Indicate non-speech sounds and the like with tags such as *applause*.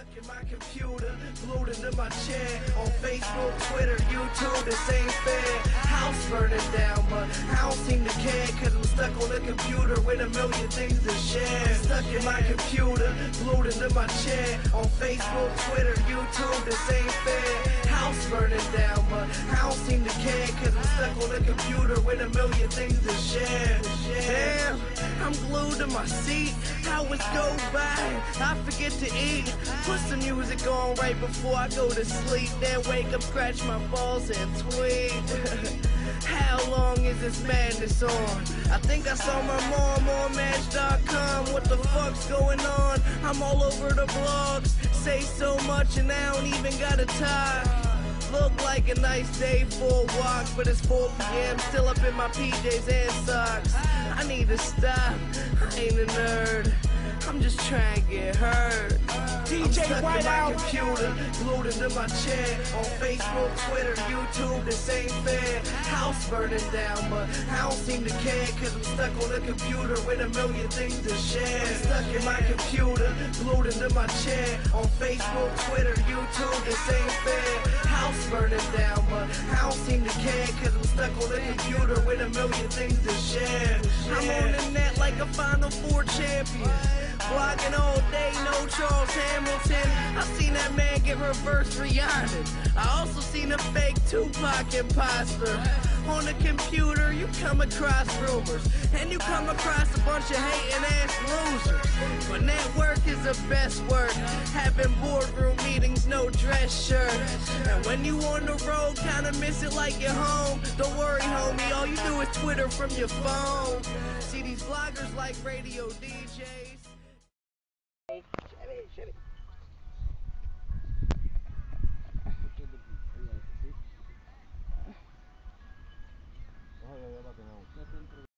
Stuck in my computer, glued into my chair. On Facebook, Twitter, YouTube, this ain't fair. House burning down, but I don't seem to care. Cause I'm stuck on the computer with a million things to share. Stuck in my computer, glued into my chair. On Facebook, Twitter, YouTube, this ain't fair. House burning down, but I don't seem to care. Cause I'm stuck on the computer with a million things to share. To my seat. Hours go by, I forget to eat. Put some music on right before I go to sleep. Then wake up, scratch my balls, and tweet. *laughs* How long is this madness on? I think I saw my mom on Match.com. What the fuck's going on? I'm all over the blogs. Say so much and I don't even gotta talk. Look like a nice day for a walk, but it's 4 p.m. Still up in my PJs and socks. I need to stop. I ain't a nerd. I'm just trying to get heard. DJ I'm stuck in my computer, glued into my chair. On Facebook, Twitter, YouTube, this ain't fair. House burning down, but I don't seem to care. Cause I'm stuck on the computer with a million things to share. I'm stuck in my computer, glued into my chair. On Facebook, Twitter, YouTube, this ain't burning down, but I don't seem to care. Cause I'm stuck on the computer with a million things to share. I'm on the net like a Final Four champion. Blogging all day, no Charles Hamilton. I seen that man get reverse Rihanna. I also seen a fake Tupac imposter. On the computer, you come across rumors, and you come across a bunch of hating ass losers. But network is the best work. Having dress shirt. And when you on the road, kinda miss it like you're home. Don't worry, homie, all you do is Twitter from your phone. See these vloggers like radio DJs.